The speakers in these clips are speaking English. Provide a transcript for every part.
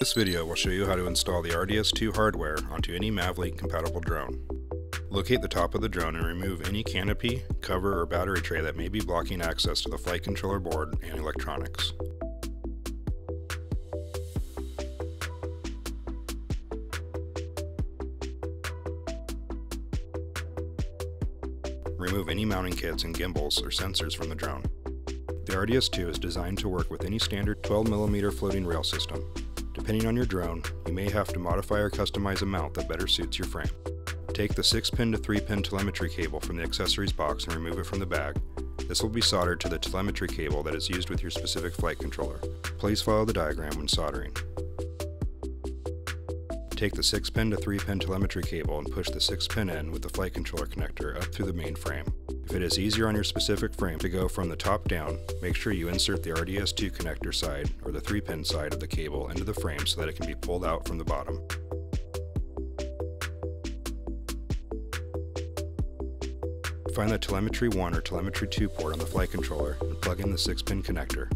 This video will show you how to install the RDS2 hardware onto any Mavlink compatible drone. Locate the top of the drone and remove any canopy, cover, or battery tray that may be blocking access to the flight controller board and electronics. Remove any mounting kits and gimbals or sensors from the drone. The RDS2 is designed to work with any standard 12mm floating rail system. Depending on your drone, you may have to modify or customize a mount that better suits your frame. Take the 6-pin to 3-pin telemetry cable from the accessories box and remove it from the bag. This will be soldered to the telemetry cable that is used with your specific flight controller. Please follow the diagram when soldering. Take the 6-pin to 3-pin telemetry cable and push the 6-pin in with the flight controller connector up through the main frame. If it is easier on your specific frame to go from the top down, make sure you insert the RDS2 connector side or the 3-pin side of the cable into the frame so that it can be pulled out from the bottom. Find the telemetry 1 or telemetry 2 port on the flight controller and plug in the 6-pin connector.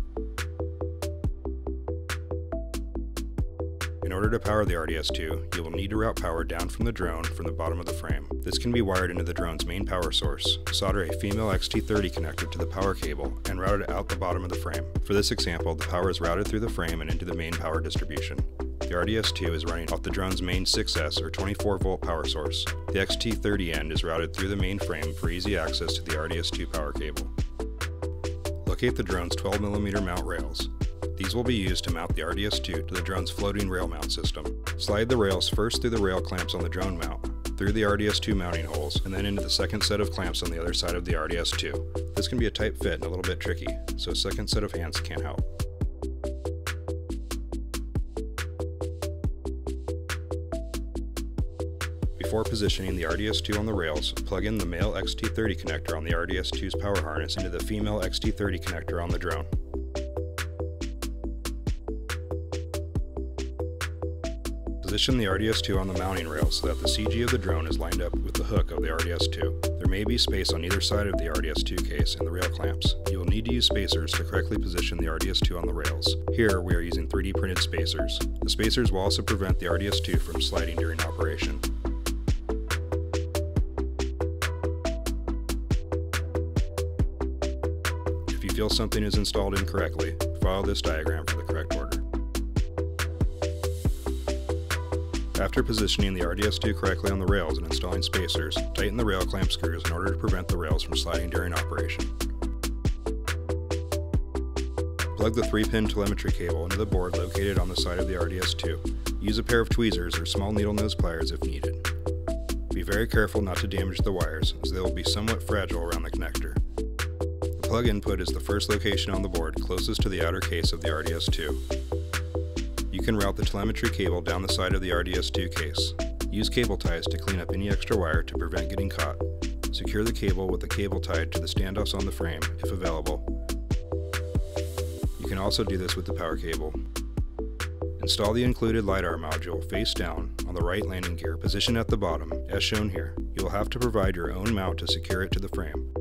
In order to power the RDS2, you will need to route power down from the drone from the bottom of the frame. This can be wired into the drone's main power source. Solder a female XT30 connector to the power cable and route it out the bottom of the frame. For this example, the power is routed through the frame and into the main power distribution. The RDS2 is running off the drone's main 6S or 24 volt power source. The XT30 end is routed through the main frame for easy access to the RDS2 power cable. Locate the drone's 12mm mount rails. These will be used to mount the RDS2 to the drone's floating rail mount system. Slide the rails first through the rail clamps on the drone mount, through the RDS2 mounting holes, and then into the second set of clamps on the other side of the RDS2. This can be a tight fit and a little bit tricky, so a second set of hands can't help. Before positioning the RDS2 on the rails, plug in the male XT30 connector on the RDS2's power harness into the female XT30 connector on the drone. Position the RDS2 on the mounting rail so that the CG of the drone is lined up with the hook of the RDS2. There may be space on either side of the RDS2 case and the rail clamps. You will need to use spacers to correctly position the RDS2 on the rails. Here, we are using 3D printed spacers. The spacers will also prevent the RDS2 from sliding during operation. If you feel something is installed incorrectly, follow this diagram for the correct order. After positioning the RDS2 correctly on the rails and installing spacers, tighten the rail clamp screws in order to prevent the rails from sliding during operation. Plug the 3-pin telemetry cable into the board located on the side of the RDS2. Use a pair of tweezers or small needle nose pliers if needed. Be very careful not to damage the wires, as they will be somewhat fragile around the connector. The plug input is the first location on the board closest to the outer case of the RDS2. You can route the telemetry cable down the side of the RDS2 case. Use cable ties to clean up any extra wire to prevent getting caught. Secure the cable with the cable tied to the standoffs on the frame, if available. You can also do this with the power cable. Install the included LiDAR module face down on the right landing gear positioned at the bottom, as shown here. You will have to provide your own mount to secure it to the frame.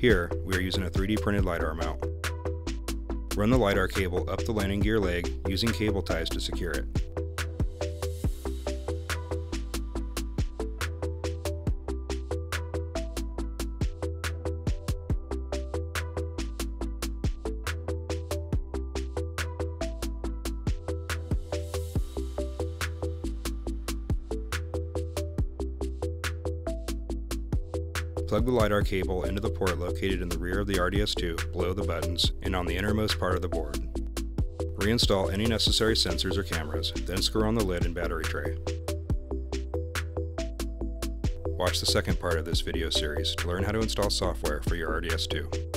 Here, we are using a 3D printed LiDAR mount. Run the LiDAR cable up the landing gear leg using cable ties to secure it. Plug the LiDAR cable into the port located in the rear of the RDS2 below the buttons and on the innermost part of the board. Reinstall any necessary sensors or cameras, then screw on the lid and battery tray. Watch the second part of this video series to learn how to install software for your RDS2.